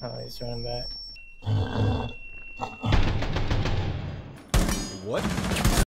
Oh, he's running back. What?